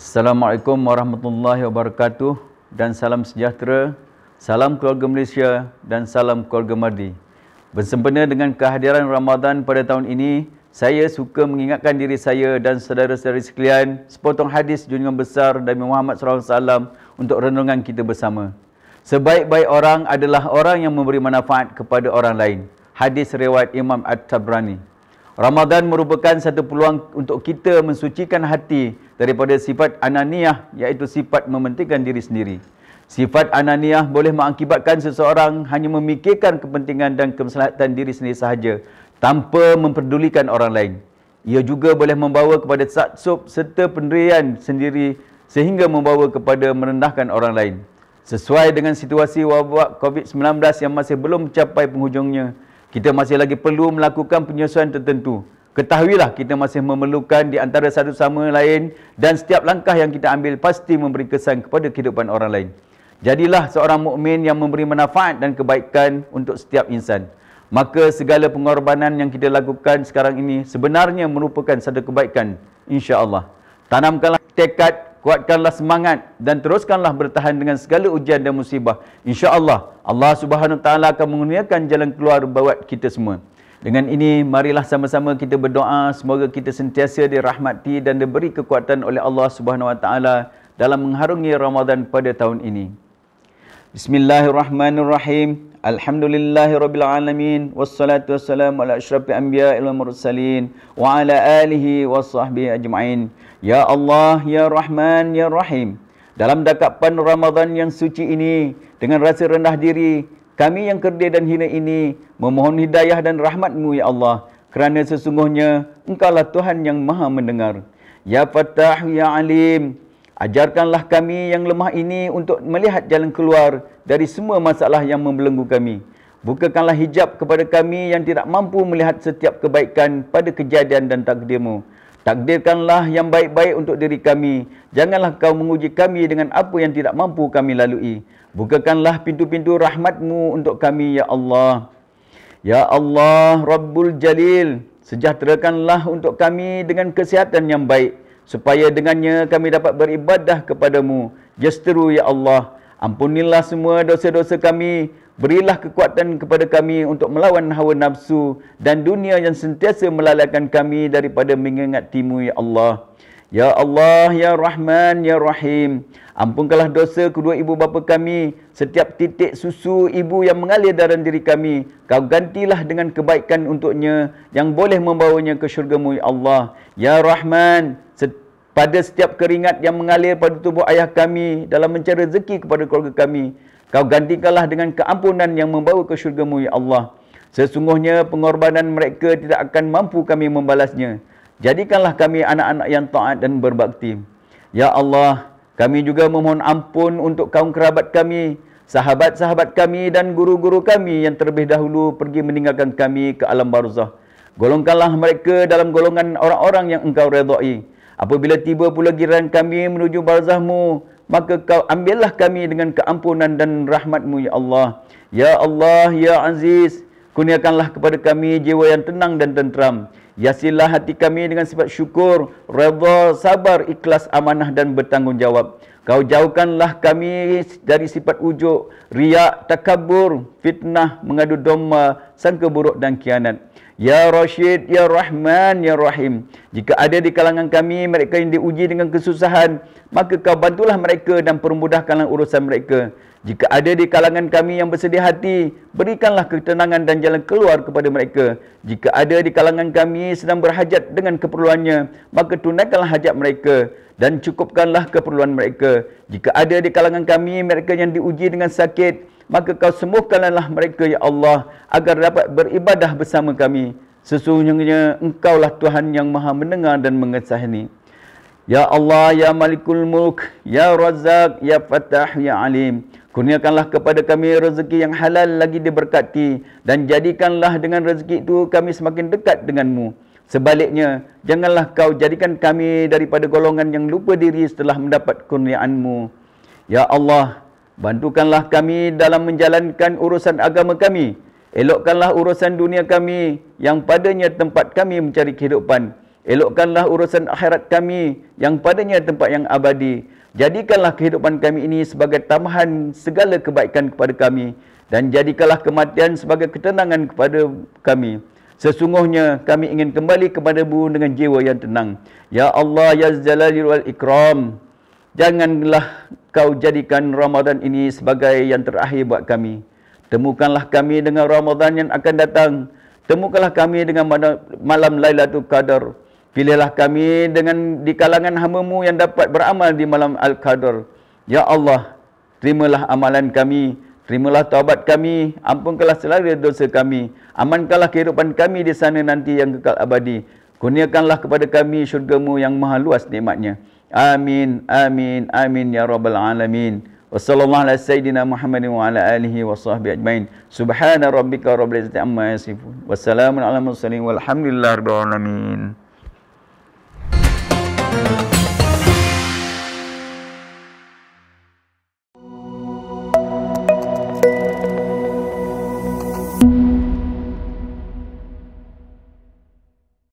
Assalamualaikum warahmatullahi wabarakatuh dan salam sejahtera, salam keluarga Malaysia dan salam keluarga Mardi. Bersempena dengan kehadiran Ramadan pada tahun ini, saya suka mengingatkan diri saya dan saudara-saudari sekalian sepotong hadis junjungan besar Nabi Muhammad SAW untuk renungan kita bersama. Sebaik-baik orang adalah orang yang memberi manfaat kepada orang lain. Hadis riwayat Imam At-Tabrani. Ramadan merupakan satu peluang untuk kita mensucikan hati daripada sifat ananiah iaitu sifat mementingkan diri sendiri. Sifat ananiah boleh mengakibatkan seseorang hanya memikirkan kepentingan dan kemaslahatan diri sendiri sahaja tanpa memperdulikan orang lain. Ia juga boleh membawa kepada saksub serta pendirian sendiri sehingga membawa kepada merendahkan orang lain. Sesuai dengan situasi wabak COVID-19 yang masih belum mencapai penghujungnya, kita masih lagi perlu melakukan penyesuaian tertentu. Ketahuilah kita masih memerlukan di antara satu sama lain dan setiap langkah yang kita ambil pasti memberi kesan kepada kehidupan orang lain. Jadilah seorang mukmin yang memberi manfaat dan kebaikan untuk setiap insan. Maka segala pengorbanan yang kita lakukan sekarang ini sebenarnya merupakan satu kebaikan insya-Allah. Tanamkanlah tekad kuatkanlah semangat dan teruskanlah bertahan dengan segala ujian dan musibah. Insya-Allah Allah Subhanahu taala akan mengurniakan jalan keluar buat kita semua. Dengan ini marilah sama-sama kita berdoa semoga kita sentiasa dirahmati dan diberi kekuatan oleh Allah Subhanahu wa taala dalam mengharungi Ramadan pada tahun ini. Bismillahirrahmanirrahim. Alhamdulillahirabbil alamin wassalatu wassalamu ala asyrafil anbiya'i wal mursalin wa ala alihi washabbihi ajmain. Ya Allah, ya Rahman, ya Rahim. Dalam dakapan Ramadan yang suci ini dengan rasa rendah diri, kami yang kerdil dan hina ini memohon hidayah dan rahmatmu ya Allah kerana sesungguhnya engkaulah Tuhan yang maha mendengar. Ya Fattah, ya Alim, Ajarkanlah kami yang lemah ini untuk melihat jalan keluar dari semua masalah yang membelenggu kami. Bukakanlah hijab kepada kami yang tidak mampu melihat setiap kebaikan pada kejadian dan takdirmu. Takdirkanlah yang baik-baik untuk diri kami. Janganlah kau menguji kami dengan apa yang tidak mampu kami lalui. Bukakanlah pintu-pintu rahmatmu untuk kami, Ya Allah. Ya Allah, Rabbul Jalil. Sejahterakanlah untuk kami dengan kesihatan yang baik supaya dengannya kami dapat beribadah kepadamu. Justeru ya Allah, ampunilah semua dosa-dosa kami, berilah kekuatan kepada kami untuk melawan hawa nafsu dan dunia yang sentiasa melalaikan kami daripada mengingatimu ya Allah. Ya Allah, Ya Rahman, Ya Rahim. Ampunkanlah dosa kedua ibu bapa kami. Setiap titik susu ibu yang mengalir dalam diri kami. Kau gantilah dengan kebaikan untuknya yang boleh membawanya ke syurgamu, Ya Allah. Ya Rahman, pada setiap keringat yang mengalir pada tubuh ayah kami dalam mencari rezeki kepada keluarga kami. Kau gantikanlah dengan keampunan yang membawa ke syurgamu, Ya Allah. Sesungguhnya pengorbanan mereka tidak akan mampu kami membalasnya. Jadikanlah kami anak-anak yang taat dan berbakti. Ya Allah, kami juga memohon ampun untuk kaum kerabat kami, sahabat-sahabat kami dan guru-guru kami yang terlebih dahulu pergi meninggalkan kami ke alam barzah. Golongkanlah mereka dalam golongan orang-orang yang engkau redai. Apabila tiba pula giran kami menuju barzahmu, maka kau ambillah kami dengan keampunan dan rahmatmu, Ya Allah. Ya Allah, Ya Aziz, kurniakanlah kepada kami jiwa yang tenang dan tentram. Yasilah hati kami dengan sifat syukur, redha, sabar, ikhlas, amanah dan bertanggungjawab. Kau jauhkanlah kami dari sifat ujuk, riak, takabur, fitnah, mengadu domba, sangka buruk dan kianat. Ya Rashid, Ya Rahman, Ya Rahim. Jika ada di kalangan kami mereka yang diuji dengan kesusahan, maka kau bantulah mereka dan permudahkanlah urusan mereka. Jika ada di kalangan kami yang bersedih hati, berikanlah ketenangan dan jalan keluar kepada mereka. Jika ada di kalangan kami sedang berhajat dengan keperluannya, maka tunaikanlah hajat mereka dan cukupkanlah keperluan mereka. Jika ada di kalangan kami mereka yang diuji dengan sakit, maka kau sembuhkanlah mereka ya Allah agar dapat beribadah bersama kami sesungguhnya engkaulah Tuhan yang maha mendengar dan mengesahani ya Allah ya Malikul Mulk ya Razak ya Fatah ya Alim kurniakanlah kepada kami rezeki yang halal lagi diberkati dan jadikanlah dengan rezeki itu kami semakin dekat denganmu sebaliknya janganlah kau jadikan kami daripada golongan yang lupa diri setelah mendapat kurniaanmu ya Allah Bantukanlah kami dalam menjalankan urusan agama kami. Elokkanlah urusan dunia kami yang padanya tempat kami mencari kehidupan. Elokkanlah urusan akhirat kami yang padanya tempat yang abadi. Jadikanlah kehidupan kami ini sebagai tambahan segala kebaikan kepada kami. Dan jadikanlah kematian sebagai ketenangan kepada kami. Sesungguhnya kami ingin kembali kepada Bu dengan jiwa yang tenang. Ya Allah, Ya Jalali wal Ikram. Janganlah kau jadikan Ramadan ini sebagai yang terakhir buat kami. Temukanlah kami dengan Ramadan yang akan datang. Temukanlah kami dengan malam Lailatul Qadar. Pilihlah kami dengan di kalangan hamba-Mu yang dapat beramal di malam Al-Qadar. Ya Allah, terimalah amalan kami. Terimalah taubat kami. Ampunkanlah selera dosa kami. Amankanlah kehidupan kami di sana nanti yang kekal abadi. Kurniakanlah kepada kami syurga-Mu yang maha luas nikmatnya. Amin, amin, amin ya rabbal alamin. Wassallallahu ala sayyidina Muhammadin wa ala alihi wa sahbihi ajmain. Subhana rabbika rabbil izzati amma yasifun. Wassalamun ala mursalin walhamdulillahi rabbil alamin.